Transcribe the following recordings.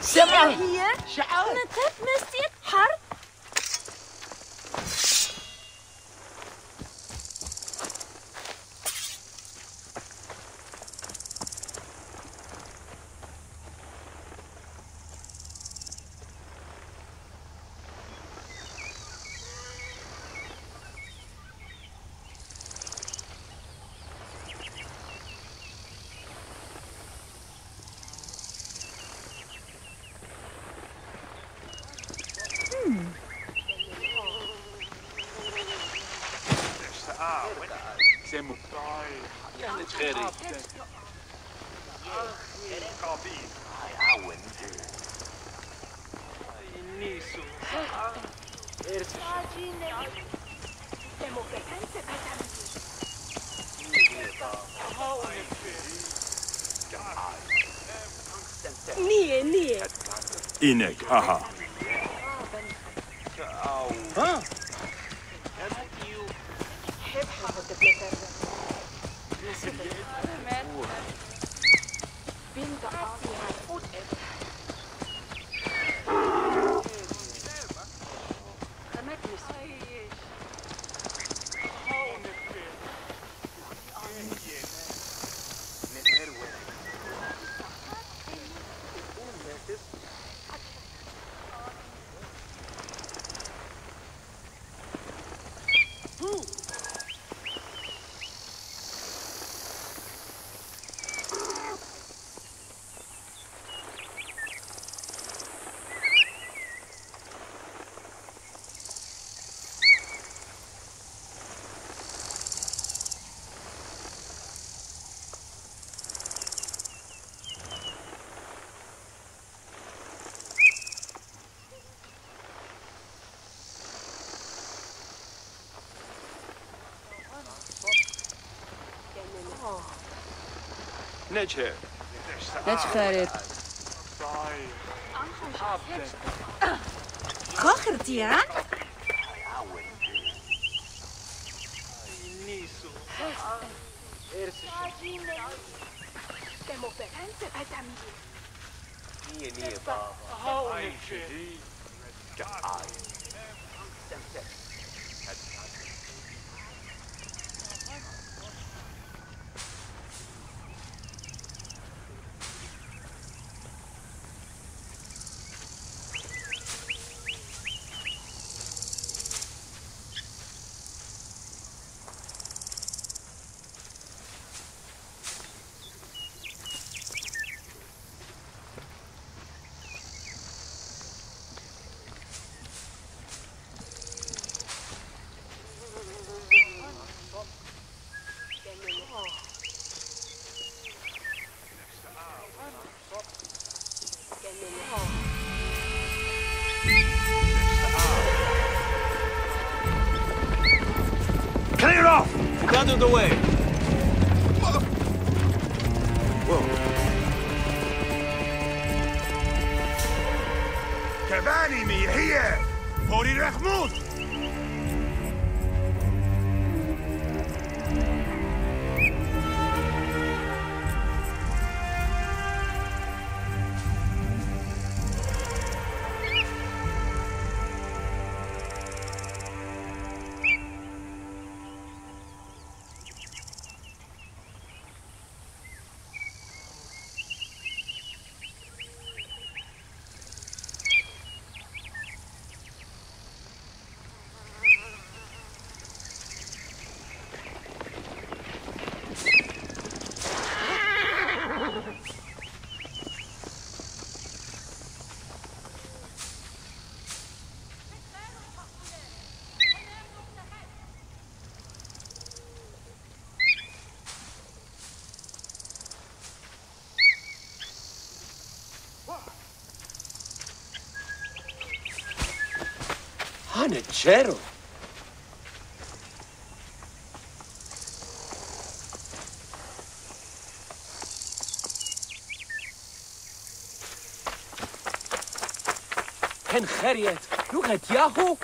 سمعوا شعار نتف نسيت حرب. Inek, aha. village That's about it. Kocher, Tian? Demo pensa, vai out of the way. Whoa. Cavani, me here. For the Cheryl. En Harriet, look at Yahoo!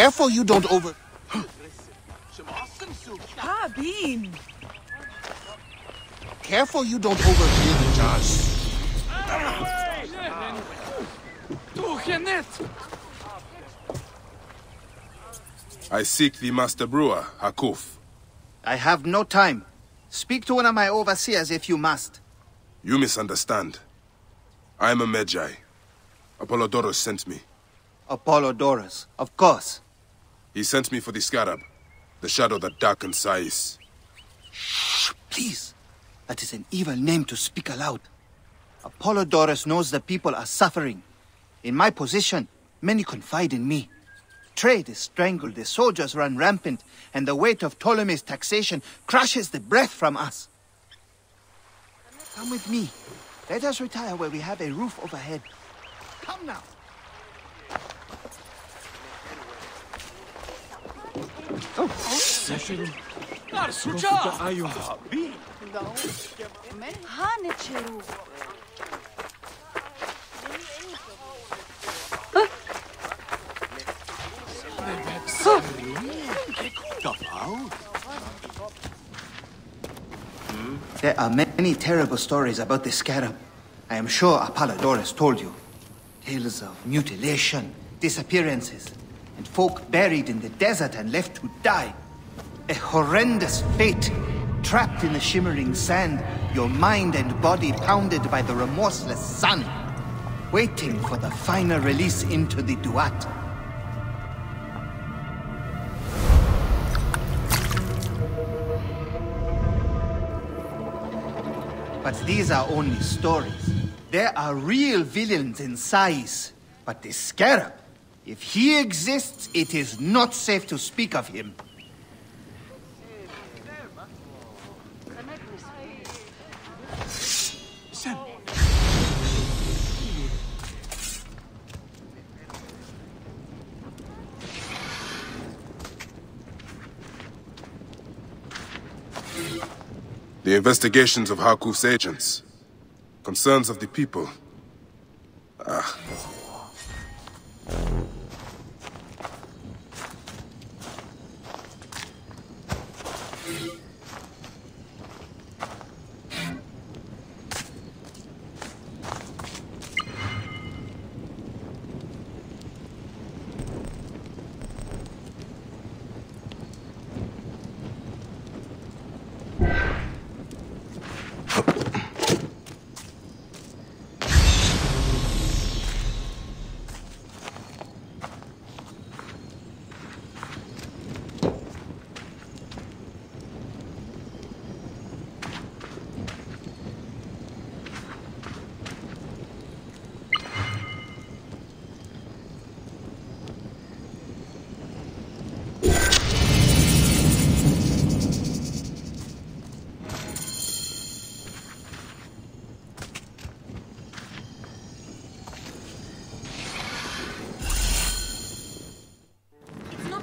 Careful you don't over. Habin. Careful you don't overhear the jars. I seek the Master Brewer, Hakuf. I have no time. Speak to one of my overseers if you must. You misunderstand. I am a Medjay. Apollodorus sent me. Apollodorus, of course. He sent me for the Scarab, the shadow that darkens Sais. Shh, please. That is an evil name to speak aloud. Apollodorus knows the people are suffering. In my position, many confide in me. Trade is strangled, the soldiers run rampant, and the weight of Ptolemy's taxation crushes the breath from us. Come with me. Let us retire where we have a roof overhead. Come now. There are many terrible stories about the scarab. I am sure Apollodorus told you. Tales of mutilation, disappearances, and folk buried in the desert and left to die. A horrendous fate. Trapped in the shimmering sand, your mind and body pounded by the remorseless sun. Waiting for the final release into the Duat. But these are only stories. There are real villains in Sais. But the Scarab, if he exists, it is not safe to speak of him. The investigations of Hakuf's agents. Concerns of the people. Ah.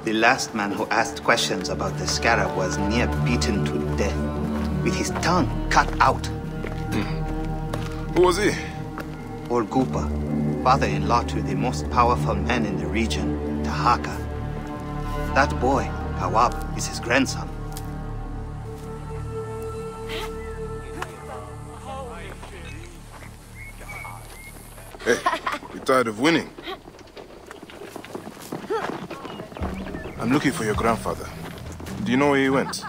The last man who asked questions about the scarab was near beaten to death, with his tongue cut out. Who was he? Orgupa, father-in-law to the most powerful man in the region, Tahaka. That boy, Kawab, is his grandson. Hey, you tired of winning? I'm looking for your grandfather. Do you know where he went?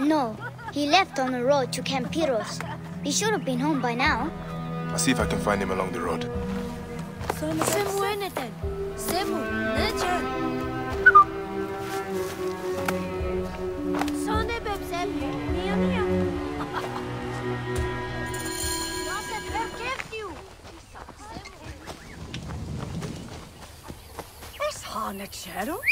No, he left on the road to Campiros. He should have been home by now. I'll see if I can find him along the road. Semu eneten. Semu, neče. Sonde beb. Mia mia. Note beb keftiu. Is Hanicheru? Ta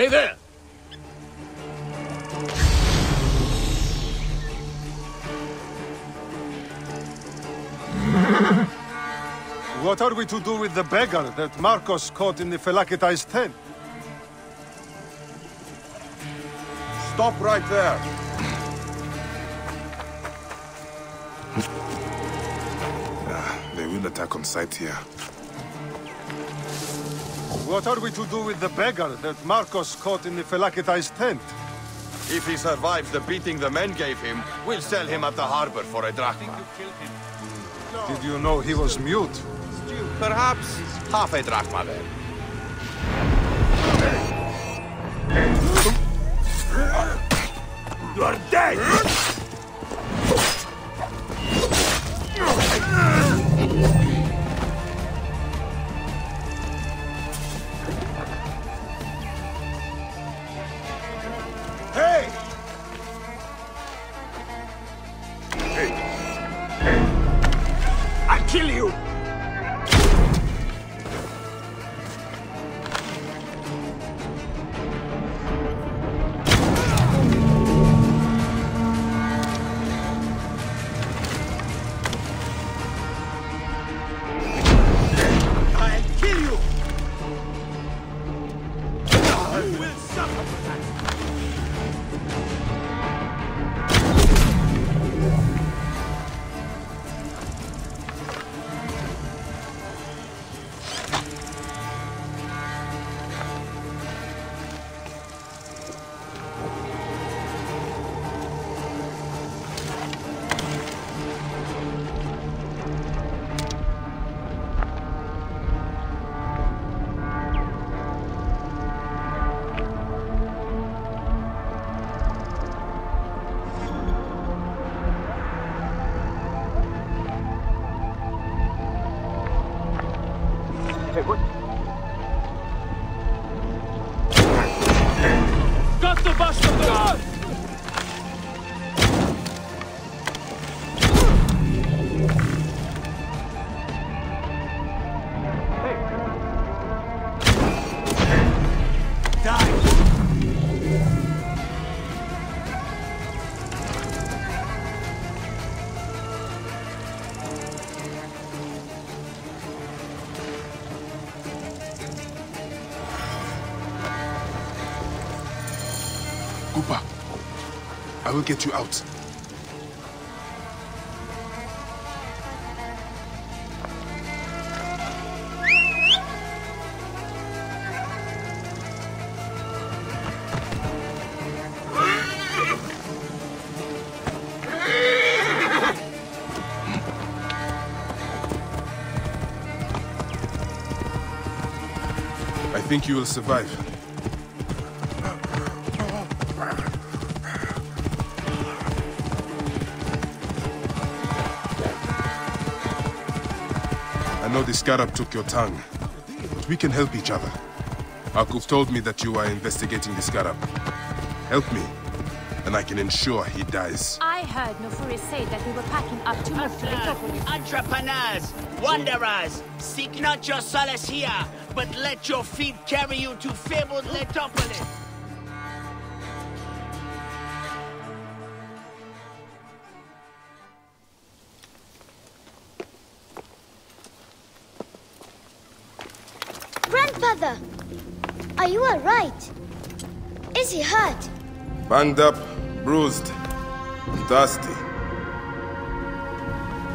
Stay there! What are we to do with the beggar that Marcos caught in the Phylakitai's tent? stop right there. Ah, they will attack on sight here. What are we to do with the beggar that Marcos caught in the Phylakitai's tent? If he survives the beating the men gave him, we'll sell him at the harbor for a drachma. Did you know he was mute? Perhaps half a drachma then. You are dead! Will get you out. I think you will survive. The scarab took your tongue, but we can help each other. Akuf told me that you are investigating the scarab. Help me, and I can ensure he dies. I heard Nofuri say that we were packing up to move to Letopolis. Entrepreneurs, wanderers, seek not your solace here, but let your feet carry you to fabled Letopolis. Banged up, bruised, and thirsty.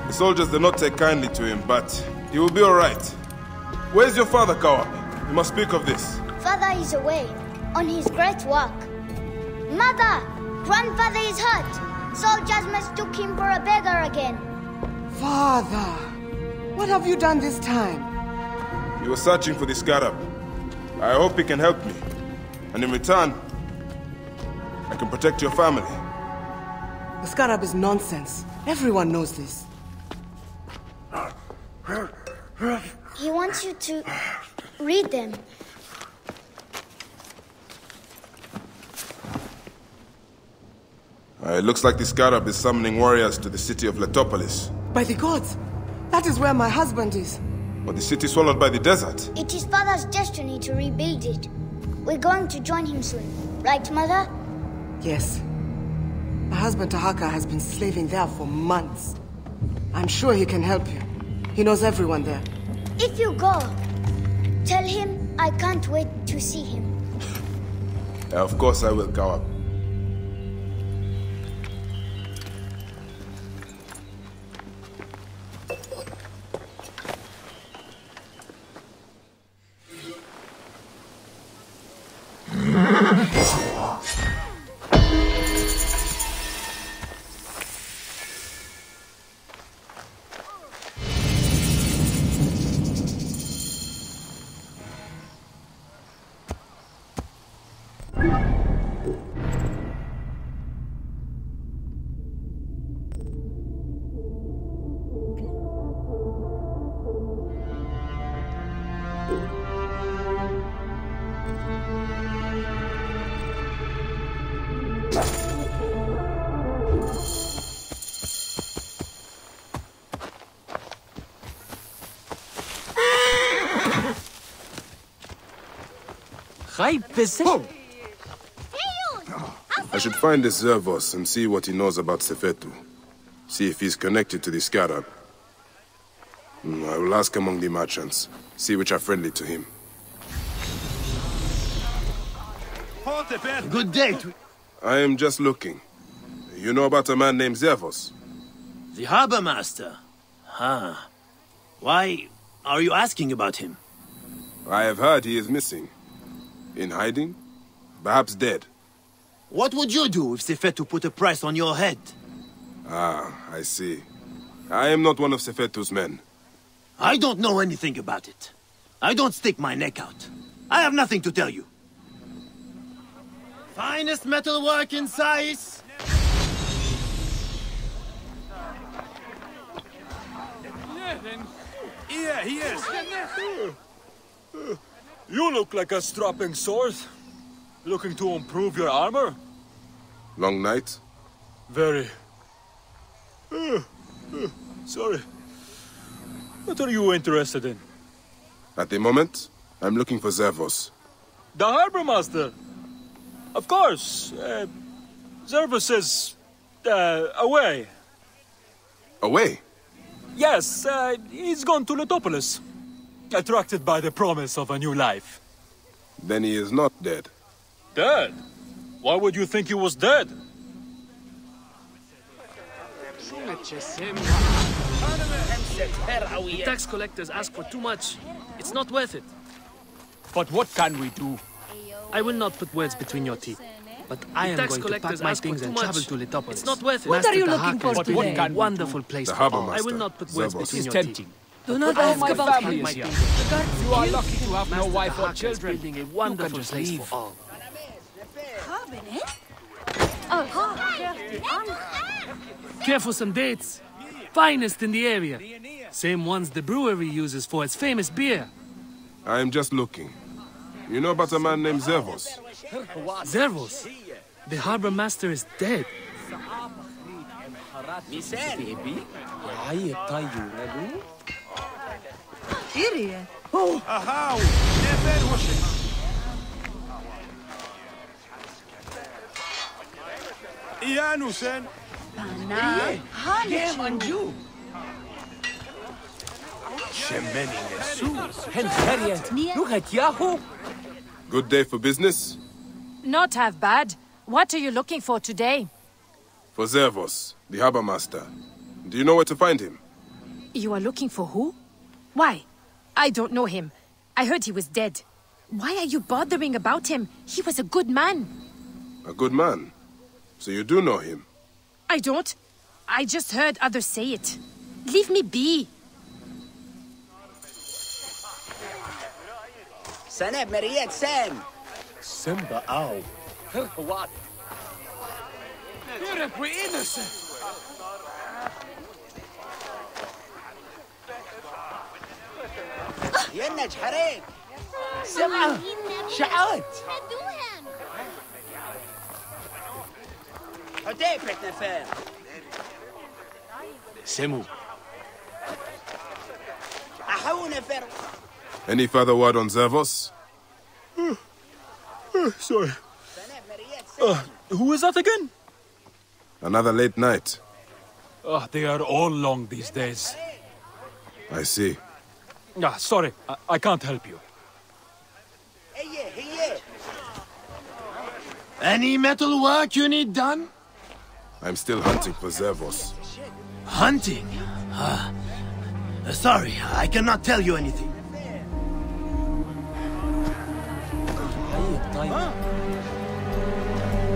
The soldiers did not take kindly to him, but he will be all right. Where's your father, Kawab? You must speak of this. Father is away, on his great work. Mother! Grandfather is hurt! Soldiers mistook him for a beggar again. Father, what have you done this time? You were searching for the scarab. I hope he can help me. And in return, I can protect your family. The scarab is nonsense. Everyone knows this. He wants you to read them. Uh, it looks like the scarab is summoning warriors to the city of Letopolis. By the gods, that is where my husband is. But the city swallowed by the desert. It is Father's destiny to rebuild it. We're going to join him soon. Right, Mother? Yes. My husband Tahaka has been slaving there for months. I'm sure he can help you. He knows everyone there. If you go, tell him I can't wait to see him. Of course I will, Kawab. High position. I should find this Zervos and see what he knows about Sefetu. See if he's connected to the scarab. Hmm, I will ask among the merchants. See which are friendly to him. Good day to I am just looking. You know about a man named Zervos? the harbor master. Huh. Why are you asking about him? I have heard he is missing. In hiding? Perhaps dead. What would you do if Sefetu put a price on your head? Ah, I see. I am not one of Sefetu's men. I don't know anything about it. I don't stick my neck out. I have nothing to tell you. Finest metalwork in size. Yeah, he is. You look like a strapping sword. Looking to improve your armor? Long night? Very. Uh, uh, sorry. What are you interested in? At the moment, I'm looking for Zervos. The harbor master. Of course. Uh, Zervos is uh, away. Away? Yes, uh, he's gone to Letopolis. Attracted by the promise of a new life. Then he is not dead. Dead? Why would you think he was dead? The tax collectors ask for too much. It's not worth it. But what can we do? I will not put words between your teeth. But I am tax going to pack collectors my ask for things too and much. travel to Letopolis. It's not worth it. Master What are you looking for has today? built a wonderful place The harbour. I will not put words Zervos. between He's your tempting. teeth. Do not ask about pack him. You are lucky to have no wife or Tahaka is children. building a You can wonderful just place leave. for all. Care for some dates? Finest in the area. Same ones the brewery uses for its famous beer. I am just looking. You know about a man named Zervos? Zervos. The harbor master is dead. Irie. Oh, aha! Never washing. Janusen! Pana. Hanichu. Good day for business? Not half bad. What are you looking for today? For Zervos, the harbour master. Do you know where to find him? You are looking for who? Why? I don't know him. I heard he was dead. Why are you bothering about him? He was a good man. A good man. So you do know him? I don't. I just heard others say it. Leave me be. سنة مريت سام Simba Ow. what? Eric, we're innocent. ينج حريق سمعة شعات Odepřete se! Semu. Any further word on Zervos? Uh, uh, sorry. Uh, who is that again? Another late night. Uh, they are all long these days. I see. Ah, sorry, I, I can't help you. Any metal work you need done? I'm still hunting for Zervos. Hunting? Ah. Uh, sorry, I cannot tell you anything.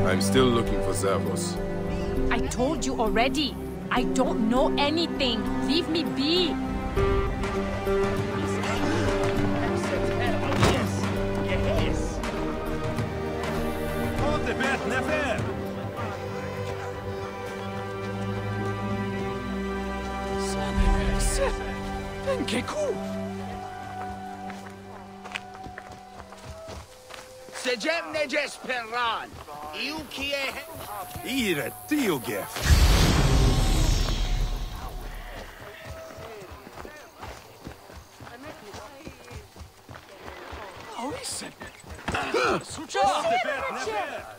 I'm still looking for Zervos. I told you already. I don't know anything. Leave me be. Scheiße! Ein Keku! Sejemne Jesperan! Iukie... Ire, Tiugef! Sučao! Sjedniče!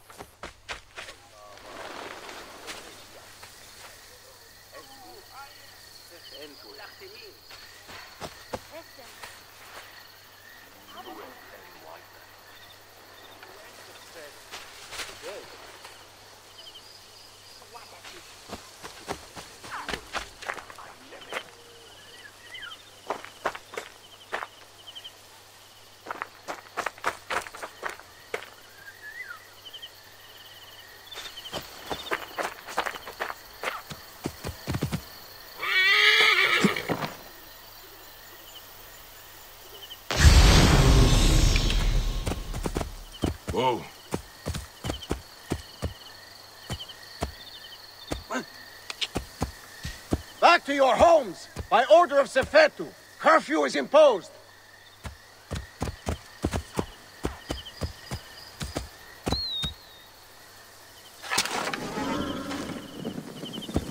your homes! By order of Sefetu, curfew is imposed.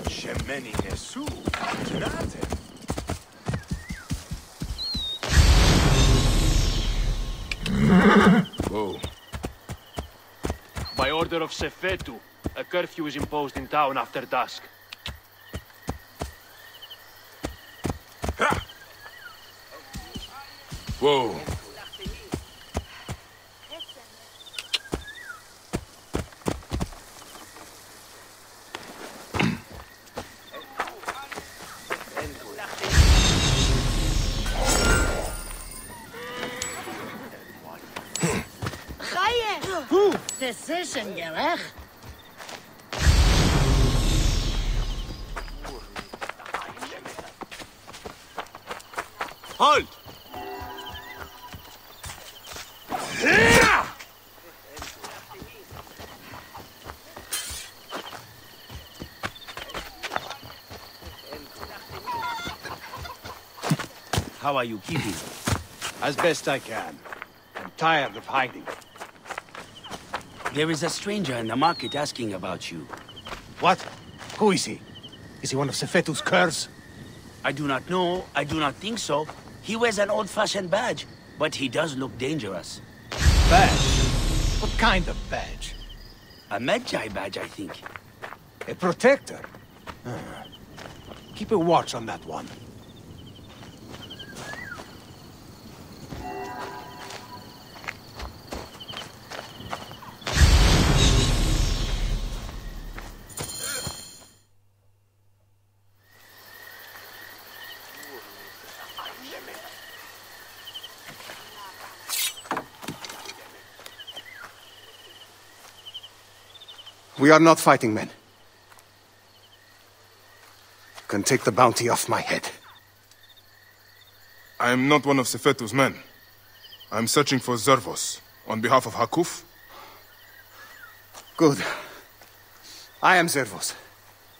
Shemeni Nesu. Tenate. Whoa. By order of Sefetu, a curfew is imposed in town after dusk. Whoa. How are you keeping? As best I can. I'm tired of hiding. There is a stranger in the market asking about you. What? Who is he? Is he one of Sefetu's curs? I do not know. I do not think so. He wears an old-fashioned badge. but he does look dangerous. Badge? What kind of badge? A Medjay badge, I think. A protector? Ah. Keep a watch on that one. We are not fighting men. You can take the bounty off my head. I am not one of Sefetu's men. I am searching for Zervos, on behalf of Hakuf. Good. I am Zervos,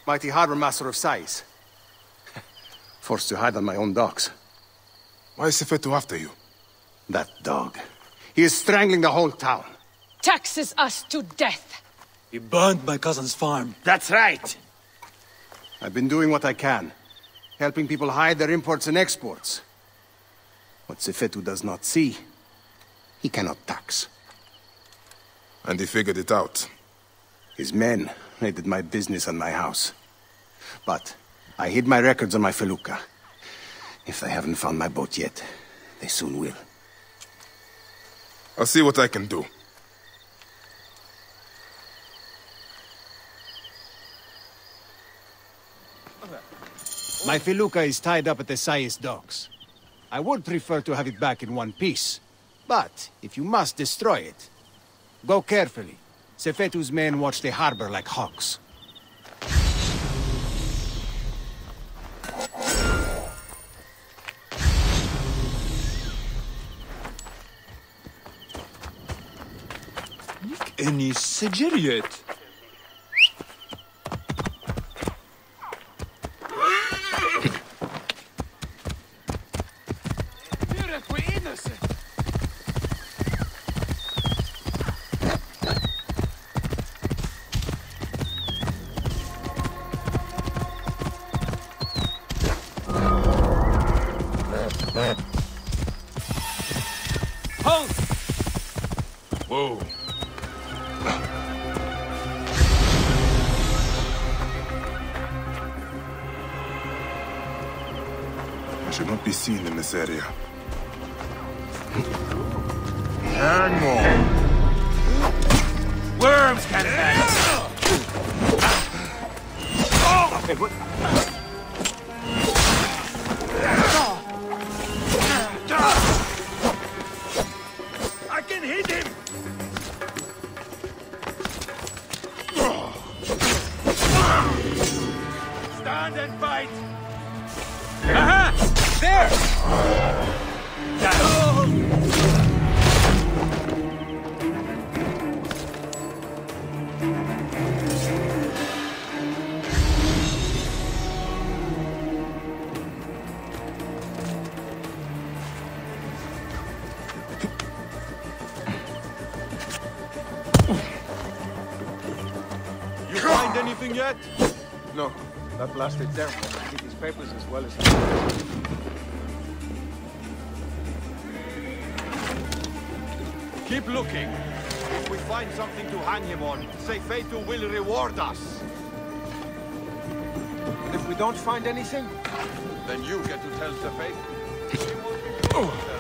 mighty harbor master of Sais. Forced to hide on my own docks. Why is Sefetu after you? That dog. He is strangling the whole town. Taxes us to death. He burned my cousin's farm. That's right. I've been doing what I can. Helping people hide their imports and exports. What Sefetu does not see, he cannot tax. And he figured it out. His men raided my business and my house. But I hid my records on my felucca. If they haven't found my boat yet, they soon will. I'll see what I can do. My felucca is tied up at the Sais docks. I would prefer to have it back in one piece. But, if you must destroy it, go carefully. Sefetu's men watch the harbor like hawks. Any? Halt! Seen find anything yet? No, that blasted there did his papers as well as Keep looking. If we find something to hang him on, Sefetu will reward us. And if we don't find anything? Then you get to tell the Sefetu.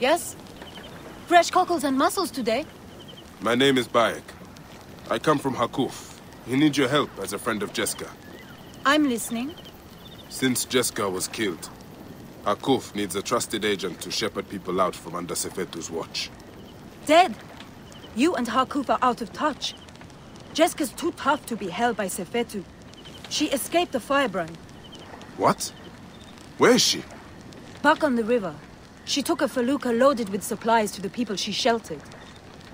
Yes? Fresh cockles and mussels today. My name is Bayek. I come from Harkhuf. He needs your help as a friend of Jeska. I'm listening. Since Jeska was killed, Harkhuf needs a trusted agent to shepherd people out from under Sefetu's watch. Dead. You and Harkhuf are out of touch. Jeska's too tough to be held by Sefetu. She escaped the firebrand. What? Where is she? Back on the river. She took a felucca loaded with supplies to the people she sheltered.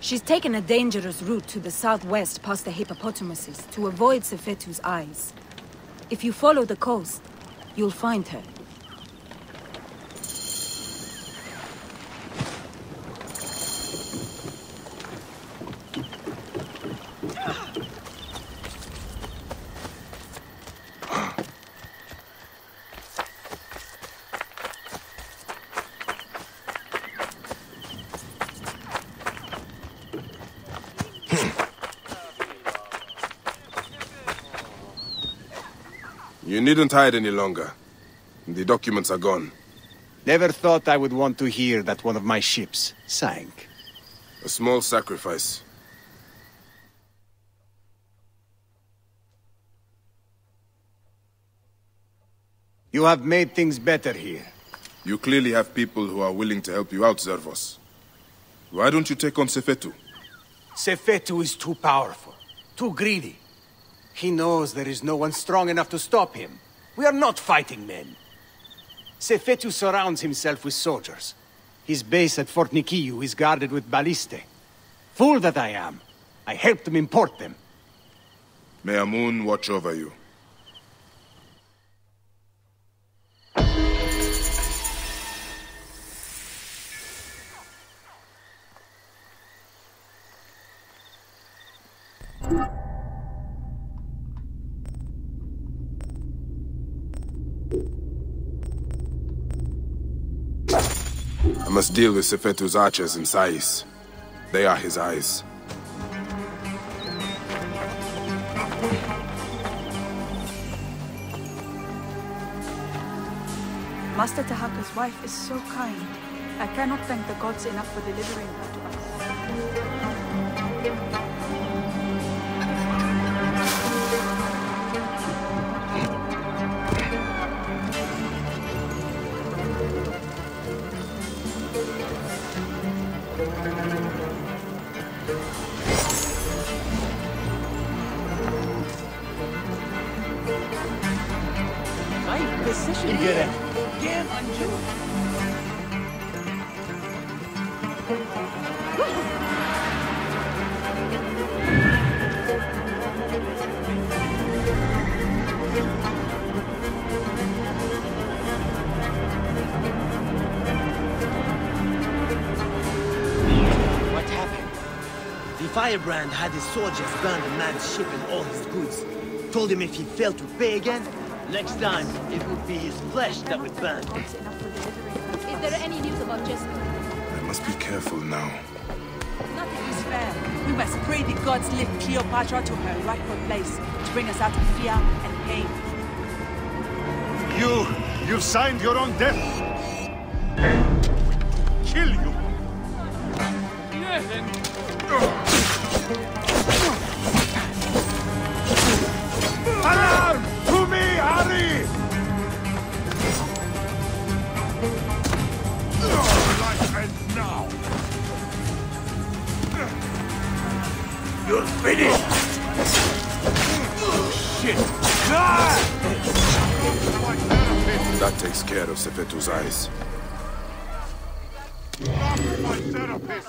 She's taken a dangerous route to the southwest past the hippopotamuses to avoid Sefetu's eyes. If you follow the coast, you'll find her. Needn't hide any longer. The documents are gone. Never thought I would want to hear that one of my ships sank. A small sacrifice. You have made things better here. You clearly have people who are willing to help you out, Zervos. Why don't you take on Sefetu? Sefetu is too powerful, too greedy. He knows there is no one strong enough to stop him. We are not fighting men. Sefetu surrounds himself with soldiers. His base at Fort Nikiu is guarded with ballistae. Fool that I am. I helped him import them. May Amun watch over you. Must deal with Sefetu's archers in Sais. They are his eyes. Master Tahaka's wife is so kind. I cannot thank the gods enough for delivering her get it. What happened? The firebrand had his soldiers burn the man's ship and all his goods. Told him if he failed to pay again, next time it would be his flesh that would burn. Is there any news about Jeska? I must be careful now. Nothing is fair. We must pray the gods lift Cleopatra to her rightful place to bring us out of fear and pain. You, you've signed your own death. Kill you. Alarm! You're finished! Shit! That takes care of Sefetu's eyes. My therapist!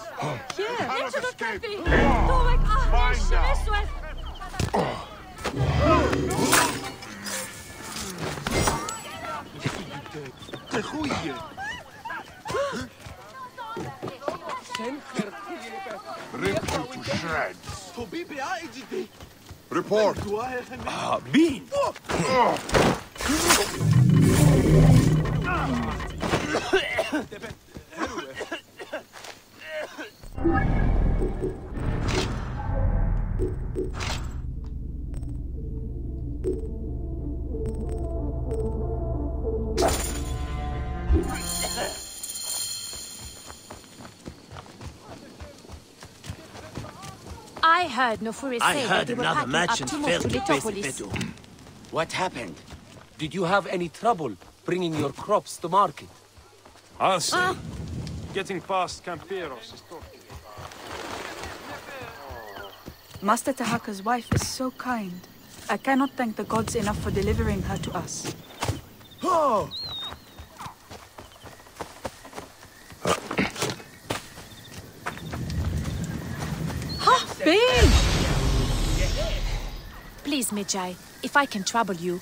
Hier, How net to zodat escape? ik Doe ik ah, Find out. De goeie! Rip you to shreds. Report. Ah, bean. What? Mean! heard Nofuri I say heard that another packing up merchant to failed move to to face Letopolis. What happened? Did you have any trouble bringing your crops to market? Ah, I'll see. Ah. Getting past Camperos is tough. Master Tahaka's wife is so kind. I cannot thank the gods enough for delivering her to us. Oh! Ha! Please, Medjay, if I can trouble you.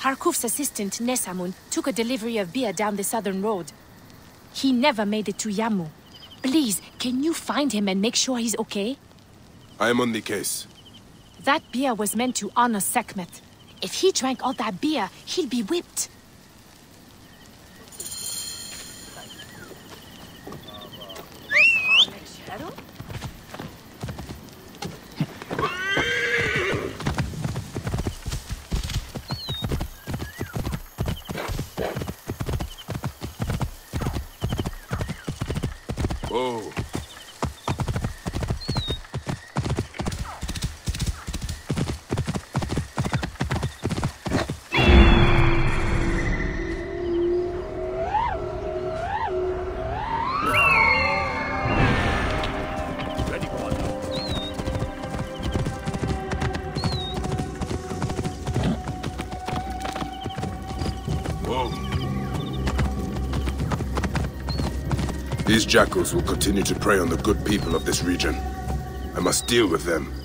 Harkhuf's assistant, Nesamun, took a delivery of beer down the southern road. He never made it to Yamu. Please, can you find him and make sure he's okay? I am on the case. That beer was meant to honor Sekhmet. If he drank all that beer, he'll be whipped. Jackals will continue to prey on the good people of this region. I must deal with them.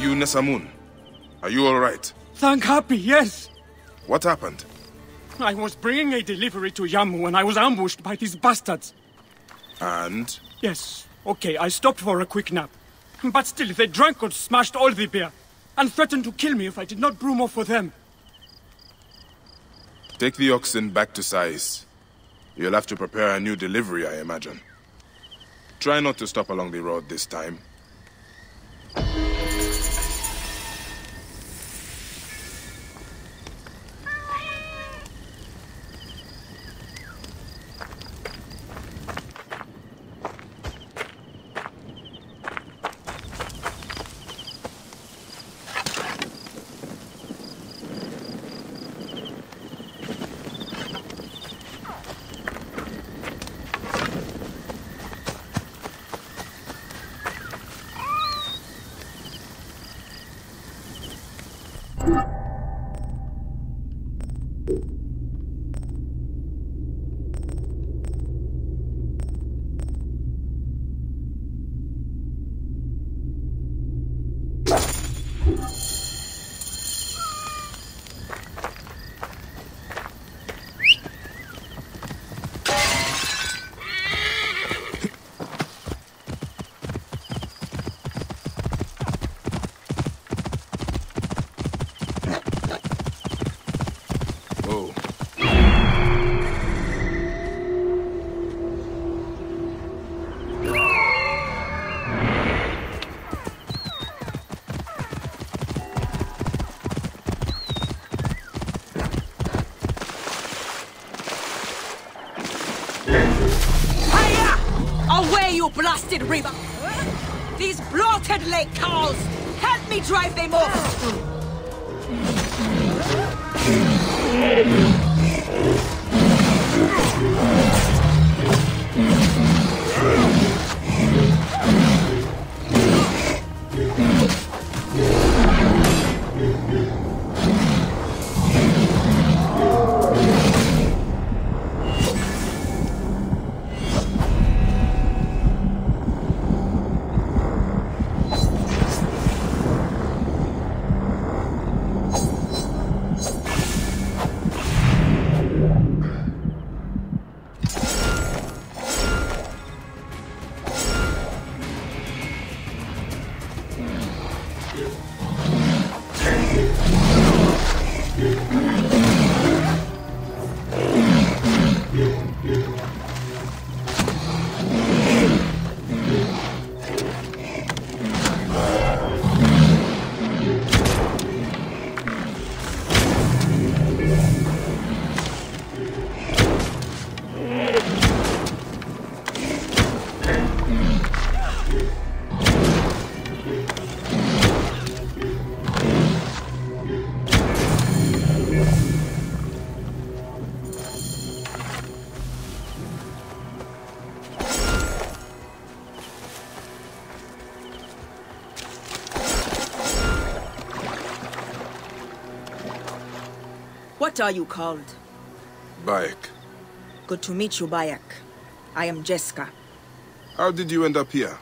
You Nesamun? Are you alright? Thank Hapi, yes. What happened? I was bringing a delivery to Yamu and I was ambushed by these bastards. And? Yes, okay, I stopped for a quick nap. But still, they drank and smashed all the beer, and threatened to kill me if I did not brew more for them. Take the oxen back to Sais. You'll have to prepare a new delivery, I imagine. Try not to stop along the road this time. Blasted river! These bloated lake cows! Help me drive them off! What are you called? Bayek, Good to meet you, Bayek. I am Jeska. how did you end up here?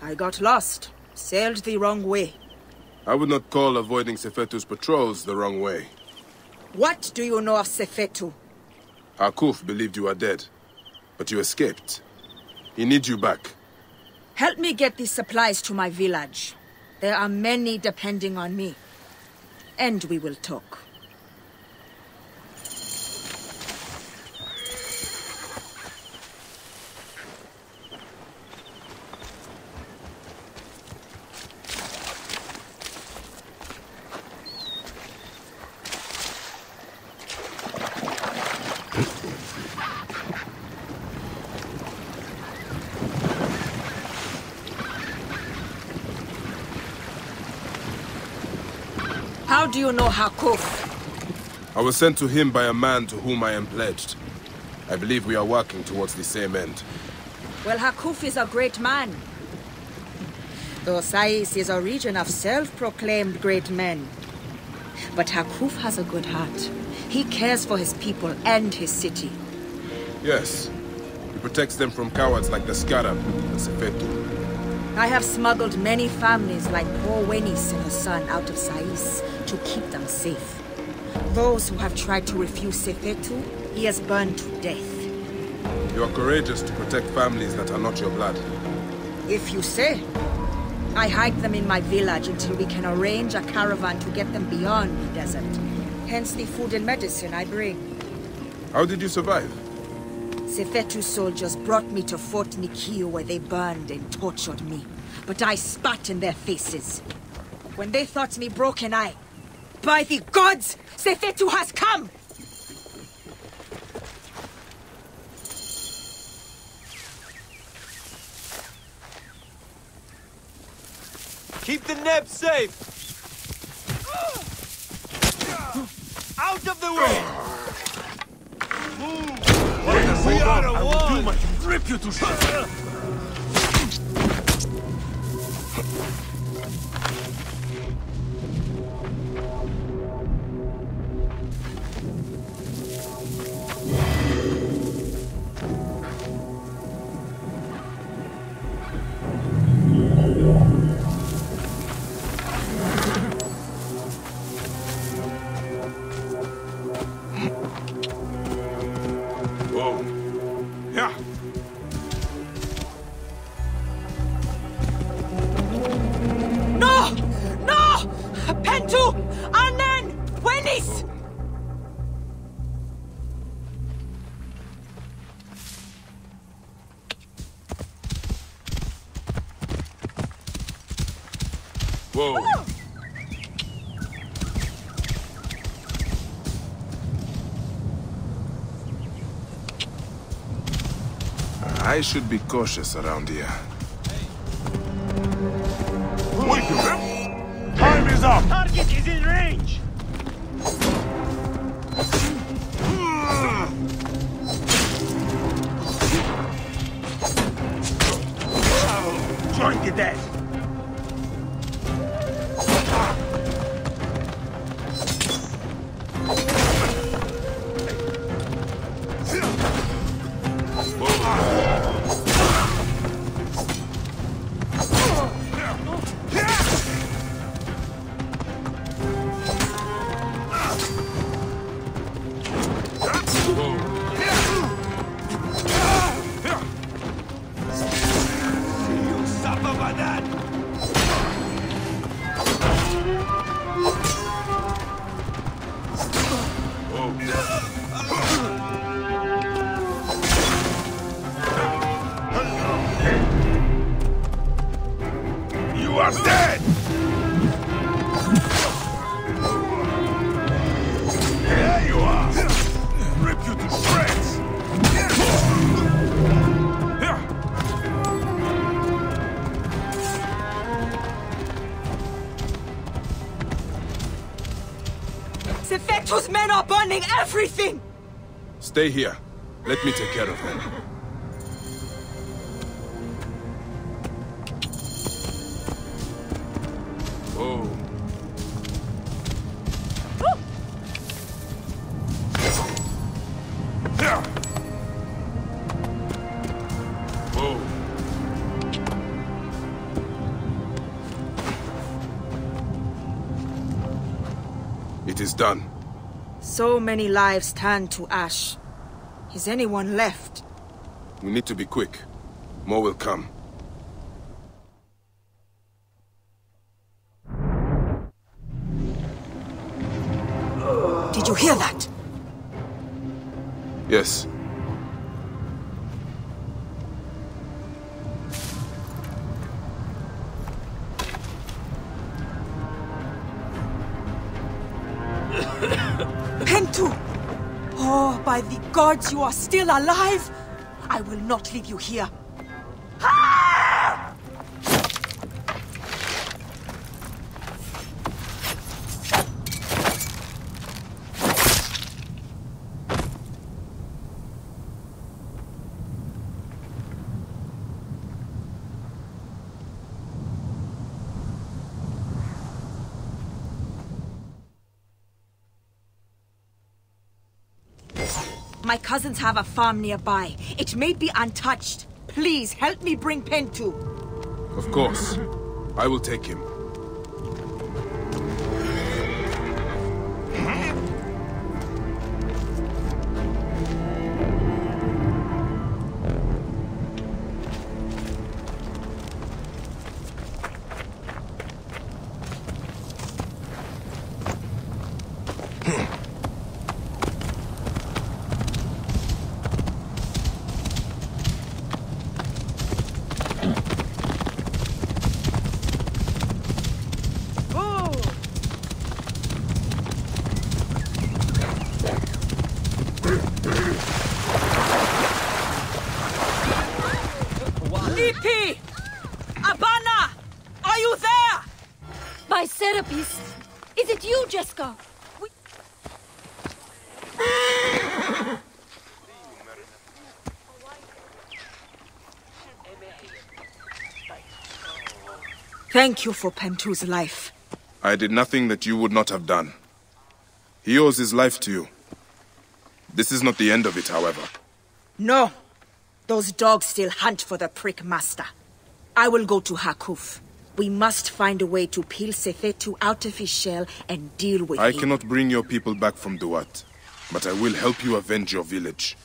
I got lost. Sailed the wrong way. I would not call avoiding Sefetu's patrols the wrong way. What do you know of Sefetu? Harkhuf believed you are dead, but you escaped. He needs you back. Help me get these supplies to my village. There are many depending on me. And we will talk. How do you know Harkhuf? I was sent to him by a man to whom I am pledged. I believe we are working towards the same end. Well, Harkhuf is a great man. Though Sais is a region of self-proclaimed great men. But Harkhuf has a good heart. He cares for his people and his city. Yes, he protects them from cowards like the Scarab and Sefetu. I have smuggled many families like poor Wenis and her son out of Sais to keep them safe. Those who have tried to refuse Sefetu, he has burned to death. You are courageous to protect families that are not your blood. If you say. I hide them in my village until we can arrange a caravan to get them beyond the desert. Hence the food and medicine I bring. How did you survive? Sefetu soldiers brought me to Fort Nikiu where they burned and tortured me. But I spat in their faces. When they thought me broken, I... By the gods! Sefetu has come! Keep the Neb safe! Out of the way! Move! We are a one! Rip you to shreds! I should be cautious around here. Wait a minute! Time is up! Target is in range! Join the dead! Stay here. Let me take care of them. Oh. Oh. It is done. So many lives turned to ash. Is anyone left? We need to be quick. More will come. Did you hear that? Yes. By the gods, you are still alive! I will not leave you here. Cousins have a farm nearby. It may be untouched. Please help me bring Pentu. Of course. I will take him. Lipi! Abana! Are you there? My Serapis! Is it you, Jeska? Thank you for Pentu's life. I did nothing that you would not have done. He owes his life to you. This is not the end of it, however. No. Those dogs still hunt for the prick master. I will go to Harkhuf. We must find a way to peel Sefetu out of his shell and deal with I him. cannot bring your people back from Duat, but I will help you avenge your village.